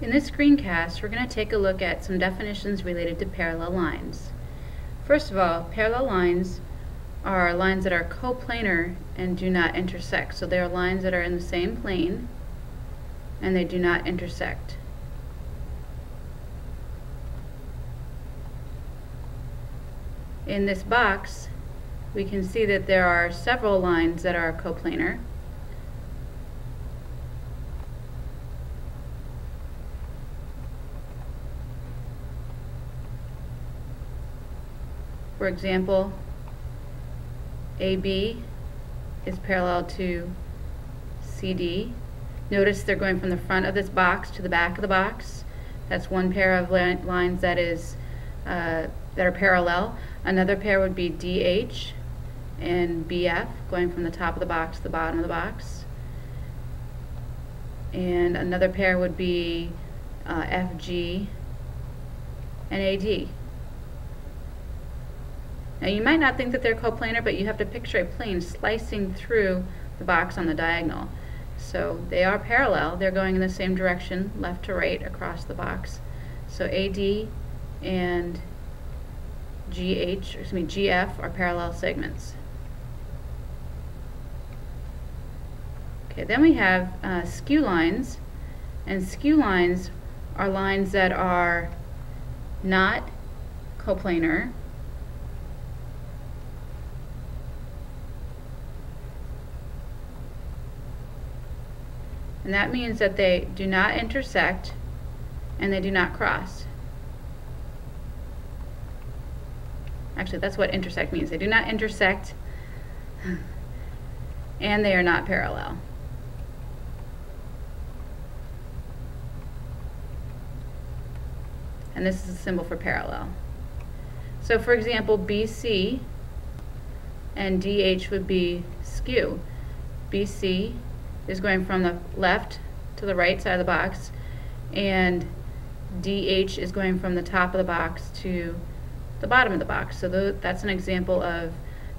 In this screencast, we're going to take a look at some definitions related to parallel lines. First of all, parallel lines are lines that are coplanar and do not intersect. So they are lines that are in the same plane and they do not intersect. In this box, we can see that there are several lines that are coplanar. For example, AB is parallel to CD. Notice they're going from the front of this box to the back of the box. That's one pair of li lines that is uh, that are parallel. Another pair would be DH and BF, going from the top of the box to the bottom of the box. And another pair would be uh, FG and AD. Now you might not think that they're coplanar, but you have to picture a plane slicing through the box on the diagonal. So they are parallel. They're going in the same direction, left to right, across the box. So AD and GH, excuse me, GF are parallel segments. Okay, then we have uh, skew lines, and skew lines are lines that are not coplanar, And that means that they do not intersect and they do not cross. Actually, that's what intersect means. They do not intersect and they are not parallel. And this is a symbol for parallel. So for example, BC and DH would be skew. BC is going from the left to the right side of the box and DH is going from the top of the box to the bottom of the box. So th that's an example of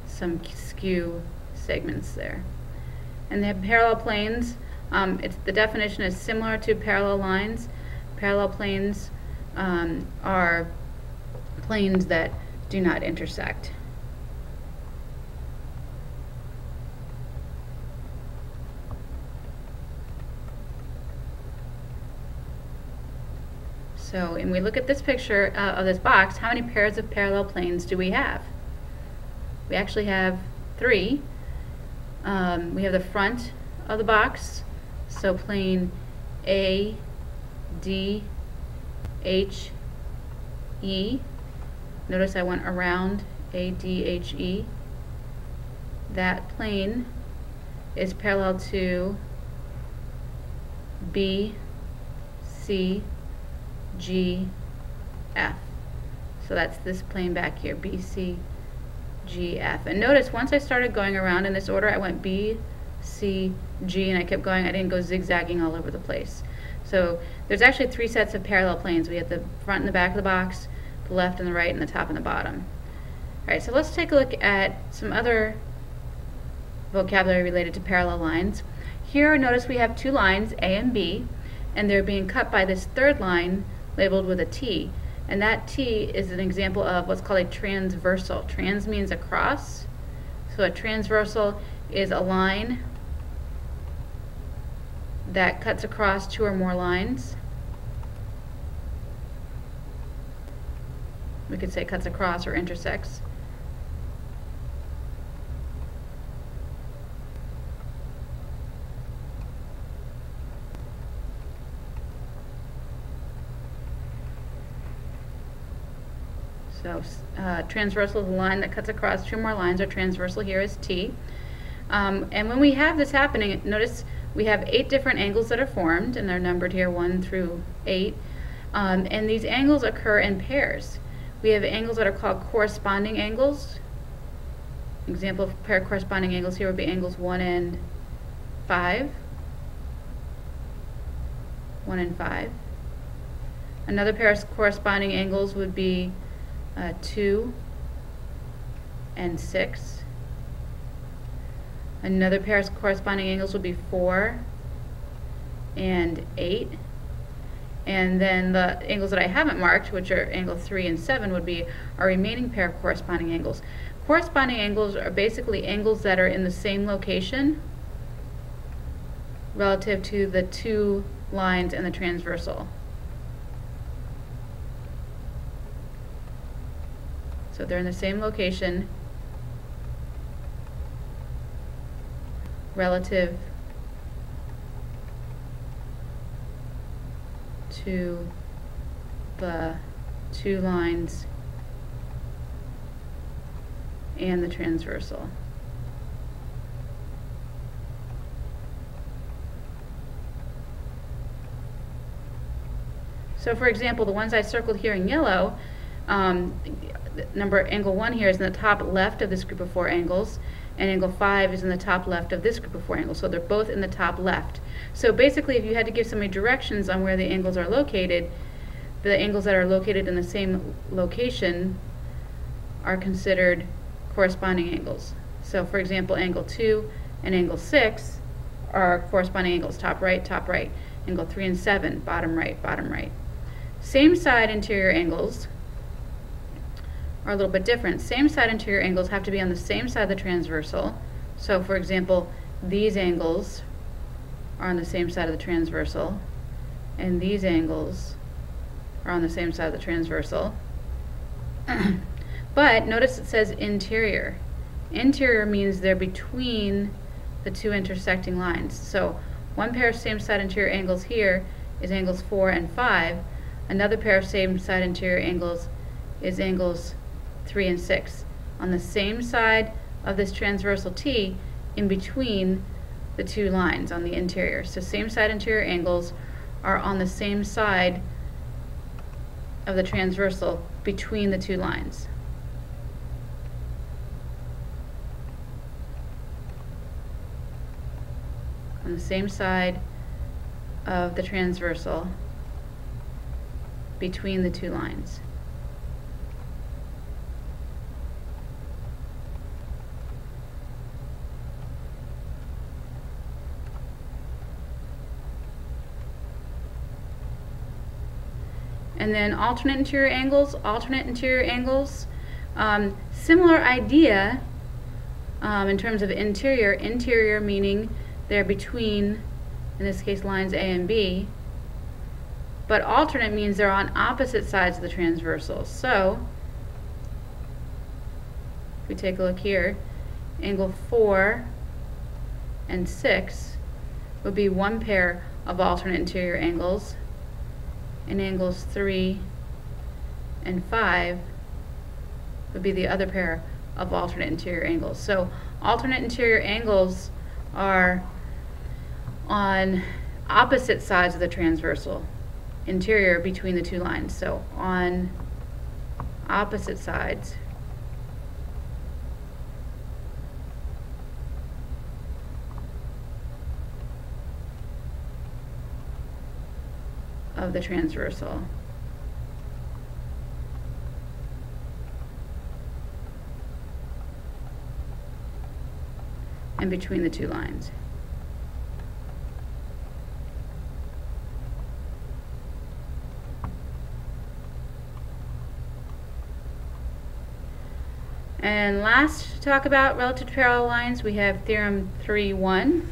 some skew segments there. And the parallel planes, um, the definition is similar to parallel lines. Parallel planes um, are planes that do not intersect. So, and we look at this picture uh, of this box, how many pairs of parallel planes do we have? We actually have three. Um, we have the front of the box, so plane A, D, H, E. Notice I went around A, D, H, E. That plane is parallel to B, C, G, F. So that's this plane back here, B, C, G, F. And notice once I started going around in this order, I went B, C, G, and I kept going. I didn't go zigzagging all over the place. So there's actually three sets of parallel planes. We have the front and the back of the box, the left and the right, and the top and the bottom. All right, so let's take a look at some other vocabulary related to parallel lines. Here, notice we have two lines, A and B, and they're being cut by this third line labeled with a T. And that T is an example of what's called a transversal. Trans means across. So a transversal is a line that cuts across two or more lines. We could say cuts across or intersects. Uh, transversal is a line that cuts across two more lines. Our transversal here is T. Um, and when we have this happening, notice we have eight different angles that are formed, and they're numbered here 1 through 8. Um, and these angles occur in pairs. We have angles that are called corresponding angles. Example of pair corresponding angles here would be angles 1 and 5. 1 and 5. Another pair of corresponding angles would be uh, 2 and 6. Another pair of corresponding angles would be 4 and 8. And then the angles that I haven't marked, which are angle 3 and 7, would be our remaining pair of corresponding angles. Corresponding angles are basically angles that are in the same location relative to the two lines and the transversal. So they're in the same location relative to the two lines and the transversal. So for example, the ones I circled here in yellow, um, number angle 1 here is in the top left of this group of four angles, and angle 5 is in the top left of this group of four angles. So they're both in the top left. So basically, if you had to give somebody directions on where the angles are located, the angles that are located in the same location are considered corresponding angles. So for example, angle 2 and angle 6 are corresponding angles, top right, top right. Angle 3 and 7, bottom right, bottom right. Same side interior angles are a little bit different. Same side interior angles have to be on the same side of the transversal. So for example, these angles are on the same side of the transversal, and these angles are on the same side of the transversal. but notice it says interior. Interior means they're between the two intersecting lines. So one pair of same side interior angles here is angles 4 and 5. Another pair of same side interior angles is angles 3 and 6 on the same side of this transversal T in between the two lines on the interior. So same side interior angles are on the same side of the transversal between the two lines. On the same side of the transversal between the two lines. And then alternate interior angles, alternate interior angles, um, similar idea um, in terms of interior, interior meaning they're between, in this case, lines A and B, but alternate means they're on opposite sides of the transversal. So, if we take a look here, angle 4 and 6 would be one pair of alternate interior angles and angles 3 and 5 would be the other pair of alternate interior angles. So alternate interior angles are on opposite sides of the transversal interior between the two lines. So on opposite sides of the transversal. and between the two lines. And last to talk about relative parallel lines, we have theorem 3.1.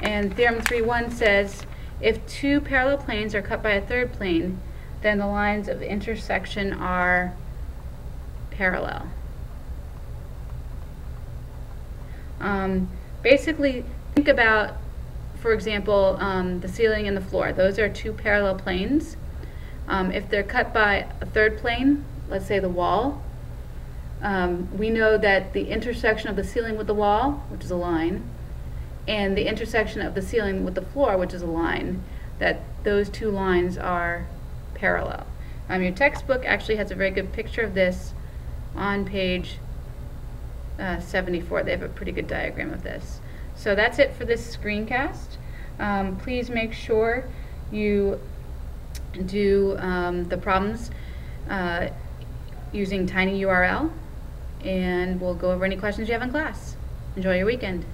And theorem 3.1 says if two parallel planes are cut by a third plane, then the lines of intersection are parallel. Um, basically, think about, for example, um, the ceiling and the floor. Those are two parallel planes. Um, if they're cut by a third plane, let's say the wall, um, we know that the intersection of the ceiling with the wall, which is a line, and the intersection of the ceiling with the floor, which is a line, that those two lines are parallel. Um, your textbook actually has a very good picture of this on page uh, 74. They have a pretty good diagram of this. So that's it for this screencast. Um, please make sure you do um, the problems uh, using tinyURL and we'll go over any questions you have in class. Enjoy your weekend.